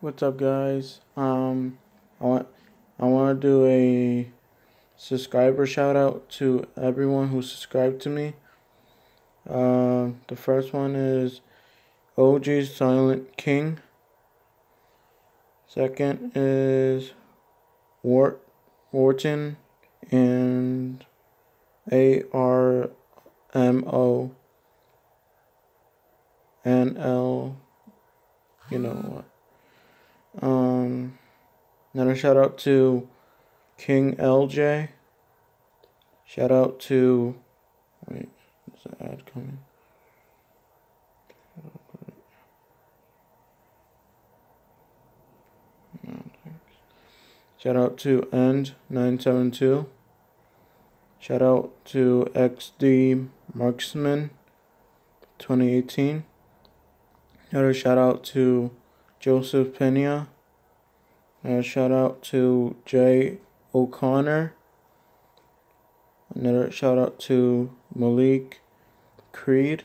What's up, guys? Um, I want I want to do a subscriber shout out to everyone who subscribed to me. Uh, the first one is OG Silent King. Second is Wart Wharton and A R M O N L. You know what? Um, another shout out to King LJ. Shout out to wait, is the ad coming? Shout out to End972. Shout out to XD Marksman 2018. Another shout out to Joseph Pena. Another shout out to Jay O'Connor. Another shout out to Malik Creed.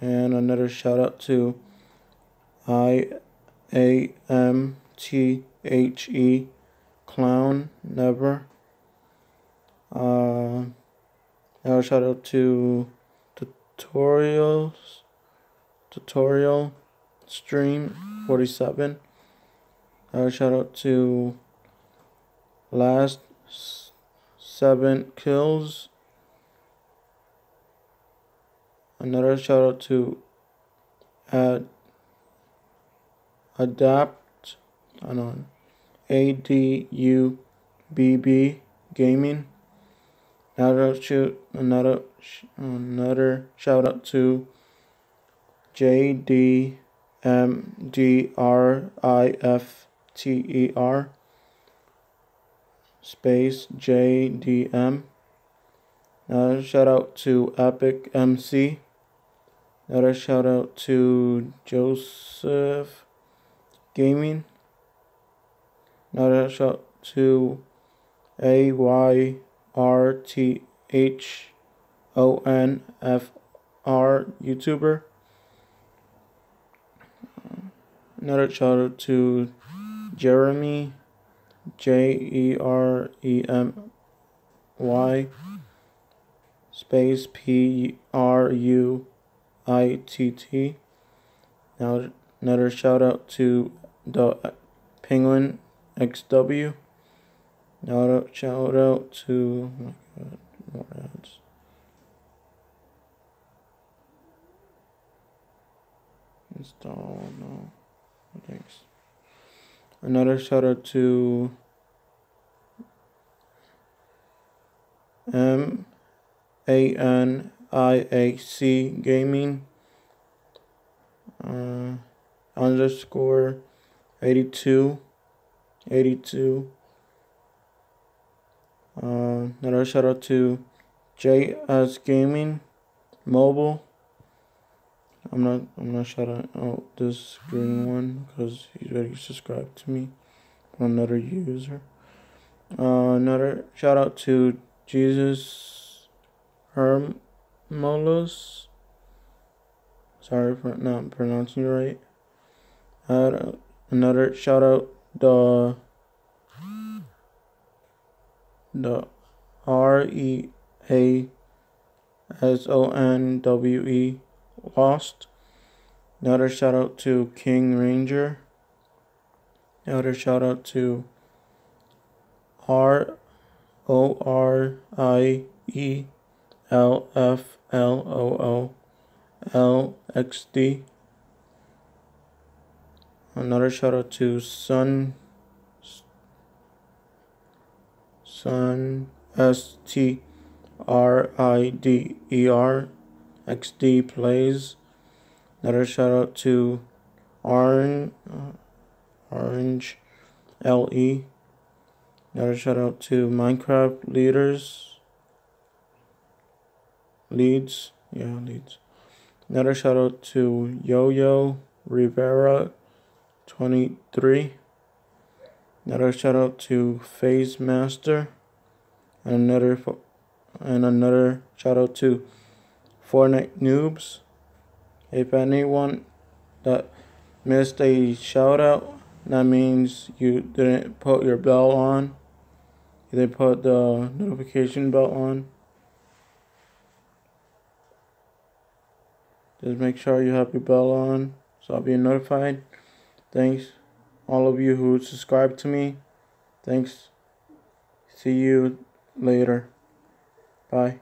And another shout out to I A M T H E Clown Never. Uh, shout out to tutorials tutorial stream 47 uh, shout out to last seven kills. Another shout out to ad adapt I know A D U B B gaming. Another shoot another another shout out to J D M D R I F T E R space J D M. Another shout out to Epic MC. Another shout out to Joseph Gaming. Another shout out to A Y R T H O N F R YouTuber. Another shout out to Jeremy, J E R E M Y, space P R U I T T. Now, another shout out to the Penguin XW. Another shout out to, oh my god, more ads. Install, no. Thanks. Another shout out to M A N I A C Gaming uh, underscore 82 82 uh, another shout out to JS Gaming Mobile I'm not I'm not shouting out this green one because he's already subscribed to me. Another user. Uh, another shout out to Jesus Hermolos. Sorry for not pronouncing it right. Uh, another shout out the the R E A S O N W E Lost. Another shout out to King Ranger. Another shout out to R O R I E L F L O O L X D. Another shout out to Sun Sun S T R I D E R XD Plays. Another shout out to Orange, Orange LE. Another shout out to Minecraft Leaders. Leads. Yeah, leads. Another shout out to Yo Yo Rivera 23. Another shout out to Phase Master. And another and another shout out to Fortnite noobs. If anyone that missed a shout out, that means you didn't put your bell on. You didn't put the notification bell on. Just make sure you have your bell on so I'll be notified. Thanks, all of you who subscribe to me. Thanks. See you later. Bye.